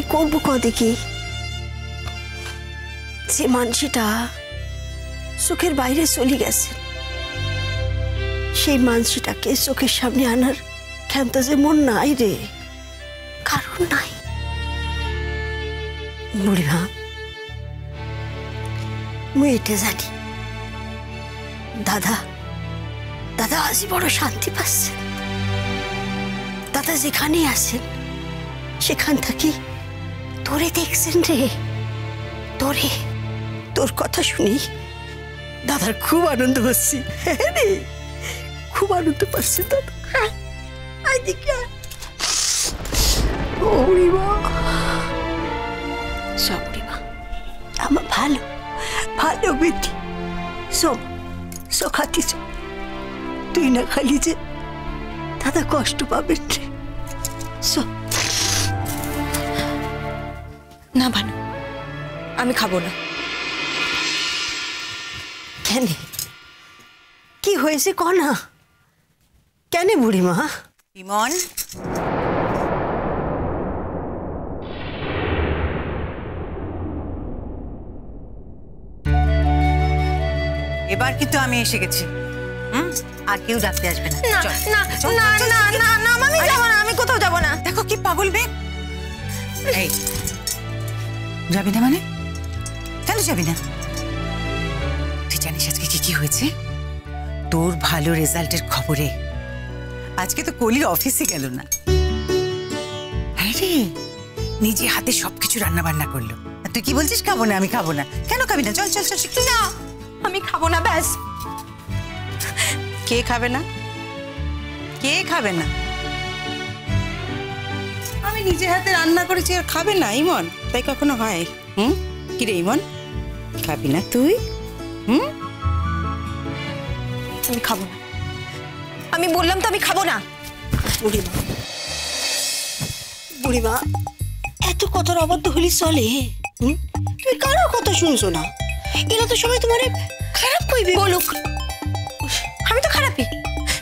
কি করব কদিকে যে মানসিটা চোখের বাইরে চলে গেছে, সেই মানসিটাকে চোখের সামনে আনার ক্ষমতা যে মন নাই রে। কারণ নাই। বুড়িমা মুই এটা জানি। দাদা দাদা আজ বড় শান্তি পাচ্ছে। দাদা যেখানেই আছেন, সেখান থেকে তোরে দেখছেন রে? তোরে তোর কথা শুনি। দাদার খুব আনন্দ হচ্ছে। হ্যাঁ রে, খুব আনন্দ পাচ্ছে দাদা আমার ভালো ভালো বেটি। সব সখাতি তুই না খালি যে দাদা কষ্ট পাবেন রে। না ভানু। আমি খাব না। কেন? কি হয়েছে ক না? কেন বুড়িমা? ইমন? এবার কিন্তু আমি এসে গেছি। হুম? আর কেউ ডাকতে আসবে না। না না না না না না আমি যাব না আমি কোথাও যাব না। দেখো কি পাগল বে এই যাবি না মানে? কেন যাবি না? তুই জানিস আজকে কি কি হয়েছে? তোর ভালো রেজাল্টের খবরে। আজকে তো কলির অফিসে গেল না। নিজে হাতে সবকিছু রান্না বান্না করল তুই কি বলছিস? খাব না, আমি খাব না। কেন খাবি না? চল চল চল একটু না, আমি খাব না, ব্যাস। কে খাবে না? কে খাবে না? আমি নিজে হাতে রান্না করেছি আর খাবে না ইমন? তাই কখনো হয়? হুম? কি রে ইমন? খাবি না তুই? হুম? আমি খাব না। আমি বললাম তো আমি খাব না। বুড়িমা। বুড়িমা এত কথার অবাধ্য হলি চলে। হুম? তুমি কারোর কথা শুনছো না? এরা তো সবাই তোমার খারাপ কইবে। বলুক। আমি তো খারাপই।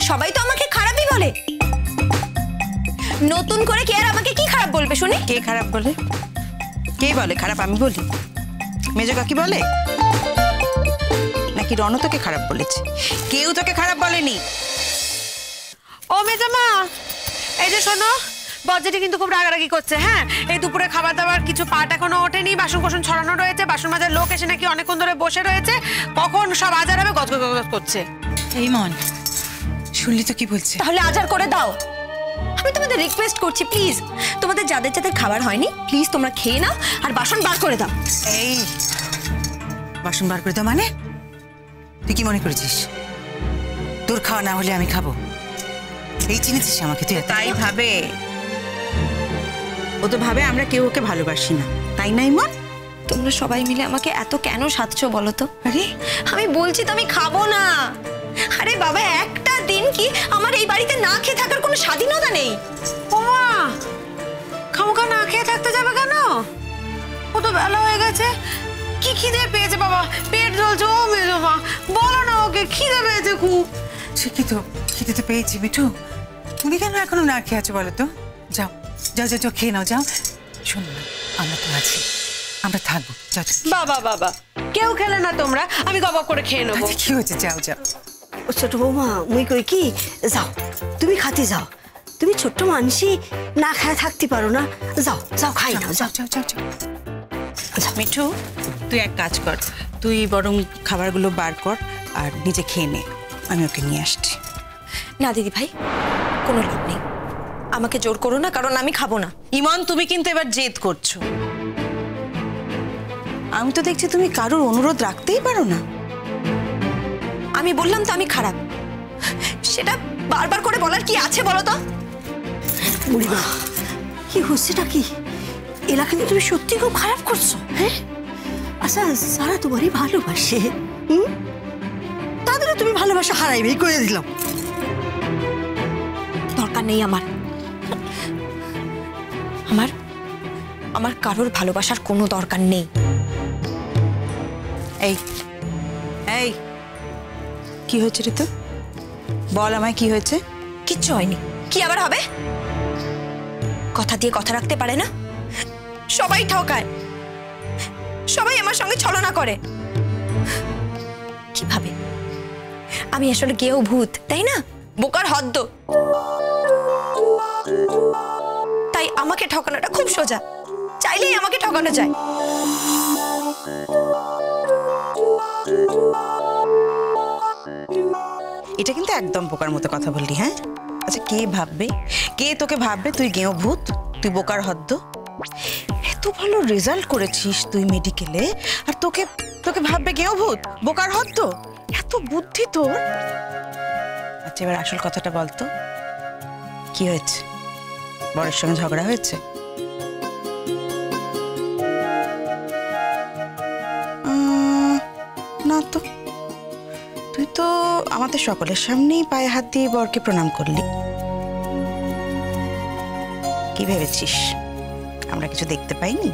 সবাই তো আমাকে খারাপই বলে। নতুন করে কে আর আমাকে কি খারাপ বলবে শুনি? কে খারাপ বলে? কে বলে খারাপ? আমি বলি। মেজো কাকি বলে? নাকি রণ তোকে খারাপ বলেছে? কেউ তোকে খারাপ বলেনি। ও মেজামা এই যে শোনো বজ্জাটি কিন্তু খুব রাগারাগি করছে হ্যাঁ? এই দুপুরে খাবার দাবার কিছু পাট এখনও ওঠেনি বাসন কোসন ছড়ানো রয়েছে বাসন মাজার লোক এসে নাকি অনেকক্ষণ ধরে বসে রয়েছে কখন সব আজার হবে গজ গজ গজ করছে। এই মন শুনলি তো কি বলছে? তাহলে আজার করে দাও। আমি তোমাদের রিকোয়েস্ট করছি প্লিজ তোমাদের যাদের যাদের খাবার হয়নি প্লিজ তোমরা খেয়ে নাও আর বাসন বার করে দাও। এই বাসন বার করে দাও মানে? তুই কি মনে করেছিস? তোর খাওয়া না হলে আমি খাব। এই চিনেছিস আমাকে তুই তাই ভাবে। ও তো ভাবে আমরা কেউ ওকে ভালোবাসি না। তাই নাই মন তোমরা সবাই মিলে আমাকে এত কেন সাধছো বলো তো? আরে? আমি বলছি তো আমি খাব না। আরে বাবা একটা দিন কি আমার এই বাড়িতে না খেয়ে থাকার কোনো স্বাধীনতা নেই? ওমা খামোখা না খেয়ে থাকতে যাবে কেন? ও তো বেলা হয়ে গেছে। কি খিদে পেয়েছে বাবা? পেট জ্বলছে ও মেজমা বলো না ওকে খিদে পেয়েছে খুব। ঠিকই তো? পেয়েছি মিঠু। তুমি কেন এখনও না খেয়ে আছো বলো তো? যাও যাও যাও খেয়ে নাও যাও। শোন না আমরা তো আছি। আমরা থাকব। বাবা বাবা কেউ খেলে না তোমরা। আমি গবাব করে খেয়ে নেব। আচ্ছা, কি হয়েছে? যাও যাও। ছোট বৌমা মুই কই কি? যাও তুমি খাতে যাও। তুমি ছোট্ট মানুষই না খায় থাকতে পারো না। যাও যাও খাই নাও যাও। যাও যাও যাও। যাও। মিঠু তুই এক কাজ কর। তুই বরং খাবারগুলো বার কর আর নিজে খেয়ে নে। আমি ওকে নিয়ে আসছি। না দিদি ভাই কোনো লাভ নেই। আমাকে জোর করো না কারণ আমি খাব না। ইমন তুমি কিন্তু এবার জেদ করছ। আমি তো দেখছি তুমি কারোর অনুরোধ রাখতেই পারো না। আমি বললাম তো আমি খারাপ। সেটা বারবার করে বলার কি আছে বলো তো? বুড়িমা কি হচ্ছেটা কি? এরা কিন্তু তুমি সত্যি খুব খারাপ করছ? হ্যাঁ? আচ্ছা যারা তোমারই ভালোবাসে। হুম? তাদেরও তুমি ভালোবাসা হারাইবেই করে দিলাম। দরকার নেই আমার। আমার আমার কারোর ভালোবাসার কোনো দরকার নেই। এই এই কি হয়েছে ঋতু? বল আমায় কি হয়েছে? কিচ্ছু হয়নি। কি আবার হবে? কথা দিয়ে কথা রাখতে পারে না? সবাই ঠকায়। সবাই আমার সঙ্গে ছলনা করে। কীভাবে? আমি আসলে কেউ ভূত, তাই না? বোকার হদ্দ। তাই আমাকে ঠকানোটা খুব সোজা। চাইলেই আমাকে ঠকানো যায়। এটা কিন্তু একদম বোকার মতো কথা বললি হ্যাঁ? আচ্ছা কে ভাববে? কে তোকে ভাববে? তুই গেঁয়ো ভূত, তুই বোকার হদ্দ। এত ভালো রেজাল্ট করেছিস তুই মেডিকেলে আর তোকে তোকে ভাববে গেঁয়ো ভূত, বোকার হদ্দ। এত বুদ্ধি তোর। আচ্ছা এবার আসল কথাটা বলতো। কি হয়েছে? বরের সঙ্গে ঝগড়া হয়েছে? তো আমাদের সকলের সামনেই পায়ে হাত দিয়ে বরকে প্রণাম করলি। কি ভেবেছিস? আমরা কিছু দেখতে পাইনি?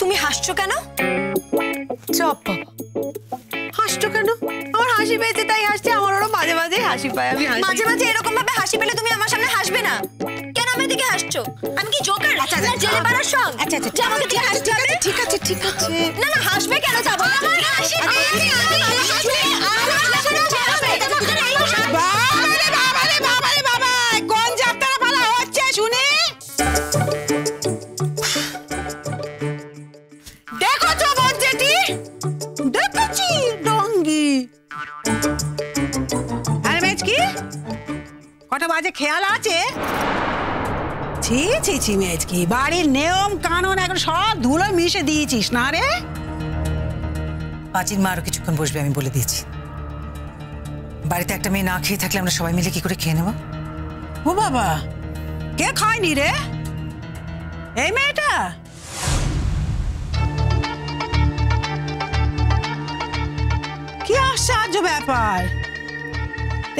তুমি হাসছো কেন? চপ হাসছো কেন? আমার হাসি পেয়েছে তাই হাসছে। আমার ওরা মাঝে মাঝে হাসি পায় আমি মাঝে মাঝে এরকম ভাবে হাসি পেলে তুমি আমার সামনে হাসবে না। কেন আমার দিকে হাসছো? আমি কি জোকার আচ্ছা জেলে আচ্ছা আচ্ছা হাসতে হবে ঠিক আছে ঠিক আছে না না হাসবে কেন যাব? কটা বাজে খেয়াল আছে? ছি ছি ছি মেজকি বাড়ির নিয়ম, কানুন এখন সব ধুলো মিশে দিয়েছিস, না রে? পাঁচির মা আরও কিছুক্ষণ বসবে, আমি বলে দিয়েছি। বাড়িতে একটা মেয়ে না খেয়ে থাকলে আমরা সবাই মিলে কি করে খেয়ে নেব? ও বাবা, কে খায়নি রে? এই মেয়েটা? কি আশ্চর্য ব্যাপার।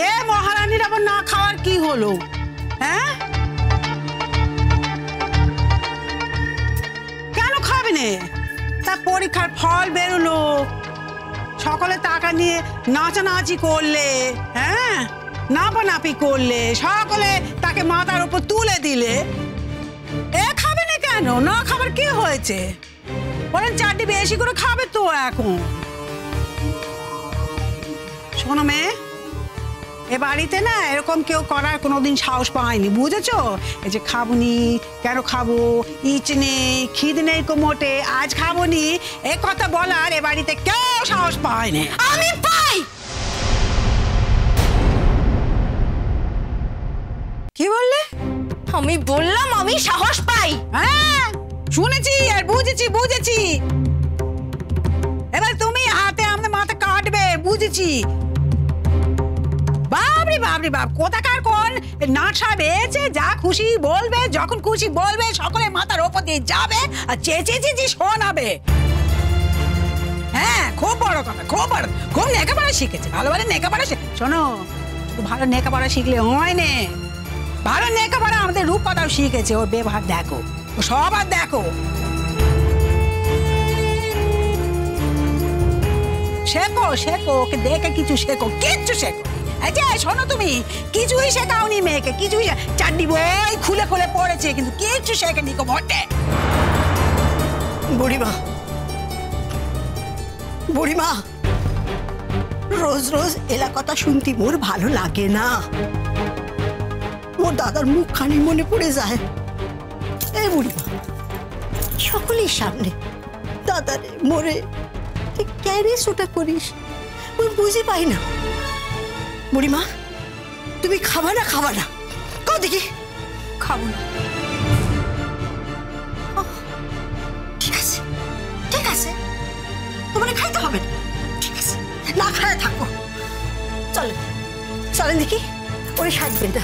এ মহারানীর আবার না খাওয়ার কি হলো? হ্যাঁ? পরীক্ষার ফল বেরোলো। সকলে টাকা নিয়ে নাচানাচি করলে হ্যাঁ? নাপানাপি করলে, সকলে তাকে মাথার উপর তুলে দিলে। এ খাবে না কেন? না খাবার কি হয়েছে? বলেন চারটি বেশি করে খাবে তো এখন। শোনো মেয়ে এ বাড়িতে না এরকম কেউ করার কোনোদিন সাহস পায়নি বুঝেছ? এই যে খাবনি কেন খাব ইচ নেই খিদ নেই কোমোটে আজ খাবনি এ কথা বলার এ বাড়িতে কেউ সাহস পায়নি। আমি পাই! কি বললে? আমি বললাম আমি সাহস পাই। হ্যাঁ শুনেছি আর বুঝেছি বুঝেছি। এবার তুমি হাতে আমাদের মাথা কাটবে বুঝেছি। বাবরে বাবরে বাপ, কোথাকার কোন যা খুশি বলবে, যখন খুশি বলবে, সকলে মাথার ওপর দিয়ে যাবে আর চেঁচে চেঁচে শোনাবে। হ্যাঁ খুব বড় কথা, খুব বড়, খুব নেকাপড়া শিখেছে ভালো ভালো নেকাপড়া শোনো ভালো নেকাপড়া শিখলে হয় নে। ভালো নেকাপড়া আমাদের রূপকথাও শিখেছে, ওর ব্যবহার দেখো, ও সব আর দেখো। শেখো শেখো, ওকে দেখে কিছু শেখো, কিচ্ছু শেখো। এই যে, শোনো তুমি, কিছুই শেখাওনি মেয়েকে, কিছুই চারটি বই খুলে খুলে পড়েছে, কিন্তু কিচ্ছু শেখেনি কো বটে। বুড়িমা বুড়িমা, রোজ রোজ এলা কথা শুনতে মোর ভালো লাগে না। মোর দাদার মুখখানি মনে পড়ে যায়। এই বুড়িমা, সকলের সামনে দাদারে, মোরে, তুই ক্যারিস ওটা করিস? বুঝে পাই না। বুড়িমা তুমি খাবা না খাবা না? কও দেখি। খাব না। ঠিক আছে ঠিক আছে। তোমার খাইতে হবে না। ঠিক আছে না খায় থাকো। চলেন চলেন দেখি ওরে সাজবেন না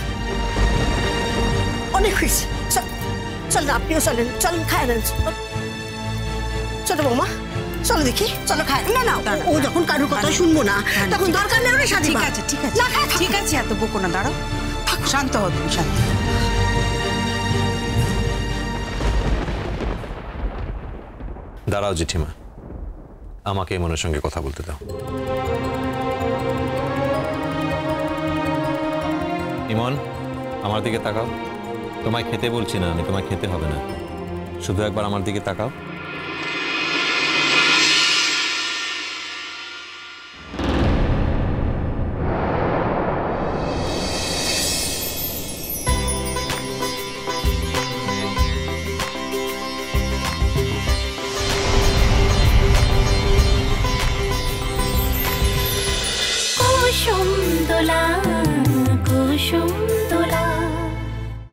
অনেক হয়েছে। চল চলেন আপনিও চলেন চলেন খায় নেন চলো বৌমা। চলো দেখি। চলো খায় না না ও- যখন কারোর কথা শুনব না তখন দরকার নেই ওরে ঠিক আছে ঠিক আছে। না ঠিক আছে এত বকো না দাঁড়াও। শান্ত হও তুমি শান্ত দাঁড়াও জেঠিমা। আমাকে মনের সঙ্গে কথা বলতে দাও। ইমন আমার দিকে তাকাও। তোমায় খেতে বলছি না আমি তোমায় খেতে হবে না। শুধু একবার আমার দিকে তাকাও।